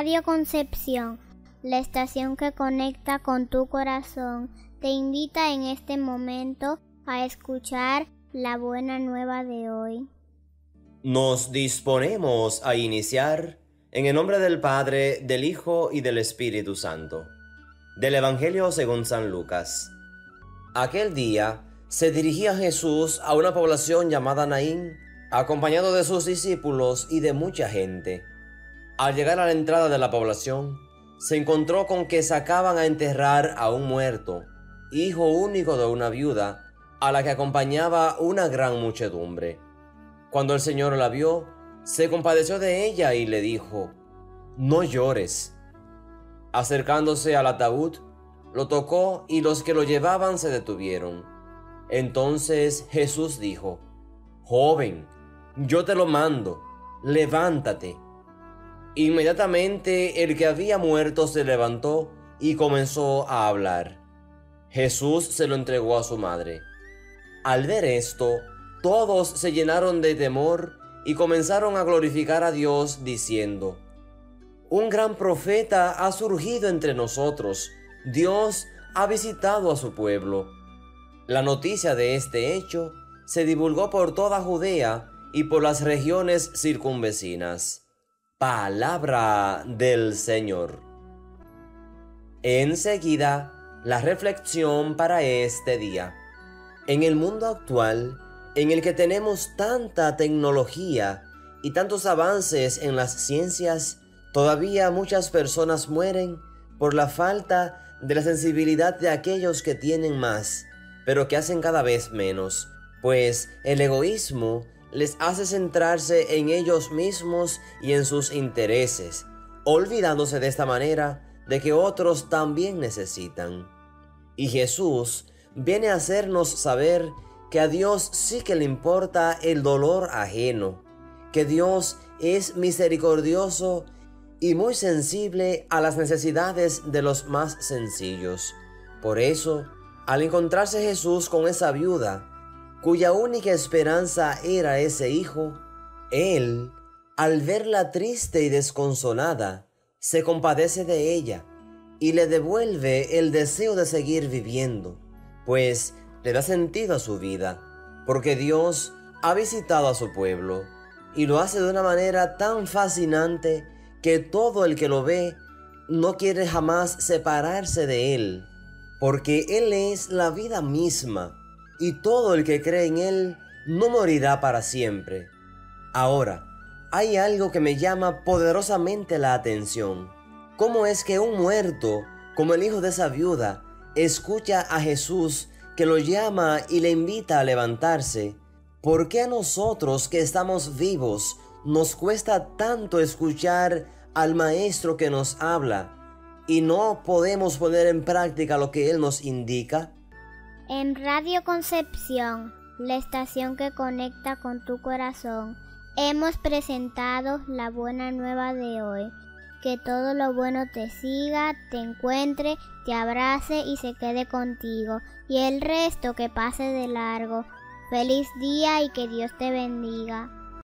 Radio Concepción, la estación que conecta con tu corazón, te invita en este momento a escuchar la buena nueva de hoy. Nos disponemos a iniciar en el nombre del Padre, del Hijo y del Espíritu Santo. Del Evangelio según San Lucas. Aquel día se dirigía Jesús a una población llamada Naín, acompañado de sus discípulos y de mucha gente. Al llegar a la entrada de la población, se encontró con que sacaban a enterrar a un muerto, hijo único de una viuda, a la que acompañaba una gran muchedumbre. Cuando el Señor la vio, se compadeció de ella y le dijo, No llores. Acercándose al ataúd, lo tocó y los que lo llevaban se detuvieron. Entonces Jesús dijo, Joven, yo te lo mando, levántate. Inmediatamente el que había muerto se levantó y comenzó a hablar. Jesús se lo entregó a su madre. Al ver esto, todos se llenaron de temor y comenzaron a glorificar a Dios diciendo, Un gran profeta ha surgido entre nosotros, Dios ha visitado a su pueblo. La noticia de este hecho se divulgó por toda Judea y por las regiones circunvecinas. Palabra del Señor. Enseguida, la reflexión para este día. En el mundo actual, en el que tenemos tanta tecnología y tantos avances en las ciencias, todavía muchas personas mueren por la falta de la sensibilidad de aquellos que tienen más, pero que hacen cada vez menos, pues el egoísmo les hace centrarse en ellos mismos y en sus intereses, olvidándose de esta manera de que otros también necesitan. Y Jesús viene a hacernos saber que a Dios sí que le importa el dolor ajeno, que Dios es misericordioso y muy sensible a las necesidades de los más sencillos. Por eso, al encontrarse Jesús con esa viuda, cuya única esperanza era ese hijo, él, al verla triste y desconsolada, se compadece de ella y le devuelve el deseo de seguir viviendo, pues le da sentido a su vida, porque Dios ha visitado a su pueblo y lo hace de una manera tan fascinante que todo el que lo ve no quiere jamás separarse de Él, porque Él es la vida misma y todo el que cree en Él no morirá para siempre. Ahora, hay algo que me llama poderosamente la atención. ¿Cómo es que un muerto, como el hijo de esa viuda, escucha a Jesús que lo llama y le invita a levantarse, ¿por qué a nosotros que estamos vivos nos cuesta tanto escuchar al Maestro que nos habla y no podemos poner en práctica lo que Él nos indica? En Radio Concepción, la estación que conecta con tu corazón, hemos presentado la buena nueva de hoy que todo lo bueno te siga, te encuentre, te abrace y se quede contigo, y el resto que pase de largo. Feliz día y que Dios te bendiga.